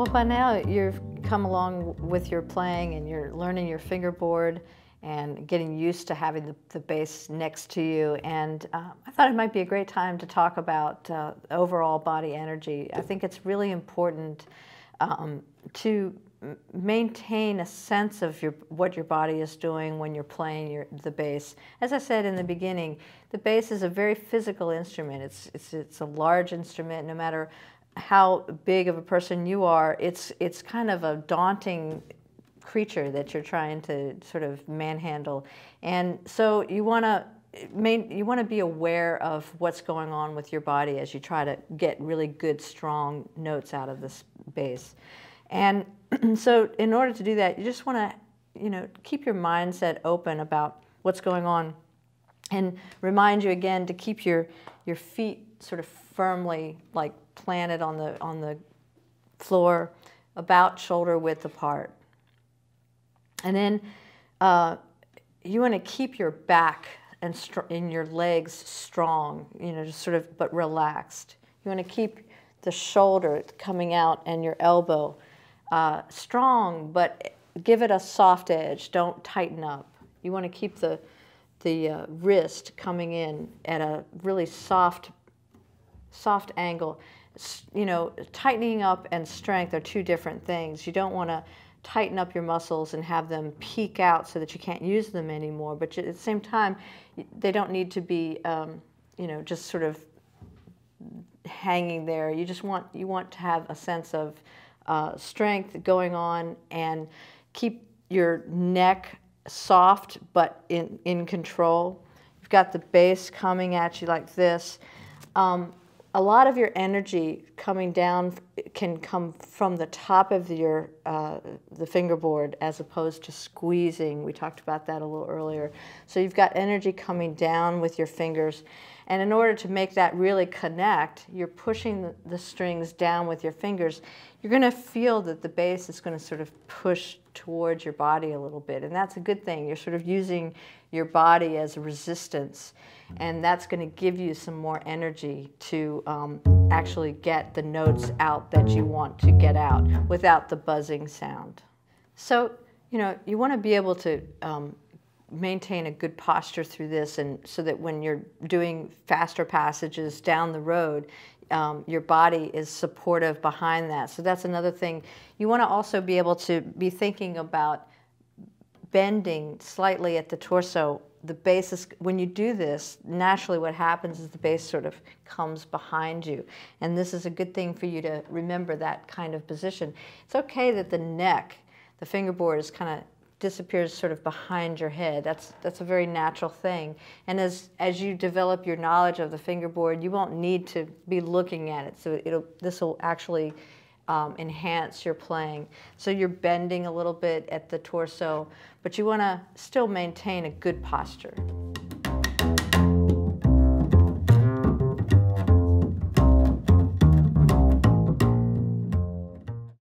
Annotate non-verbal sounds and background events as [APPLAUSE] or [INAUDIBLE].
Well, by now you've come along with your playing and you're learning your fingerboard and getting used to having the, the bass next to you. And uh, I thought it might be a great time to talk about uh, overall body energy. I think it's really important um, to maintain a sense of your, what your body is doing when you're playing your, the bass. As I said in the beginning, the bass is a very physical instrument. It's, it's, it's a large instrument, no matter how big of a person you are, it's, it's kind of a daunting creature that you're trying to sort of manhandle. And so you want to you want to be aware of what's going on with your body as you try to get really good, strong notes out of this bass. And [CLEARS THROAT] so in order to do that, you just want to, you know, keep your mindset open about what's going on and remind you again to keep your, your feet sort of firmly like planted on the, on the floor about shoulder width apart. And then uh, you want to keep your back and, in your legs strong, you know, just sort of, but relaxed. You want to keep the shoulder coming out and your elbow uh, strong, but give it a soft edge. Don't tighten up. You want to keep the, the uh, wrist coming in at a really soft, soft angle. You know, tightening up and strength are two different things. You don't want to tighten up your muscles and have them peak out so that you can't use them anymore. But at the same time, they don't need to be, um, you know, just sort of hanging there. You just want you want to have a sense of uh, strength going on and keep your neck soft but in in control. You've got the bass coming at you like this. Um, a lot of your energy coming down can come from the top of your uh, the fingerboard as opposed to squeezing. We talked about that a little earlier. So you've got energy coming down with your fingers. And in order to make that really connect, you're pushing the, strings down with your fingers. You're going to feel that the bass is going to sort of push towards your body a little bit. And that's a good thing. You're sort of using your body as a resistance and that's going to give you some more energy to um, actually get the notes out that you want to get out without the buzzing sound. So, you know, you want to be able to um, maintain a good posture through this and so that when you're doing faster passages down the road, um, your body is supportive behind that. So that's another thing. You want to also be able to be thinking about bending slightly at the torso the bass is, when you do this, naturally what happens is the bass sort of comes behind you. And this is a good thing for you to remember that kind of position. It's okay that the neck, the fingerboard is kind of disappears sort of behind your head. That's, that's a very natural thing. And as, as you develop your knowledge of the fingerboard, you won't need to be looking at it. So it'll, this will actually um, enhance your playing. So you're bending a little bit at the torso, but you want to still maintain a good posture.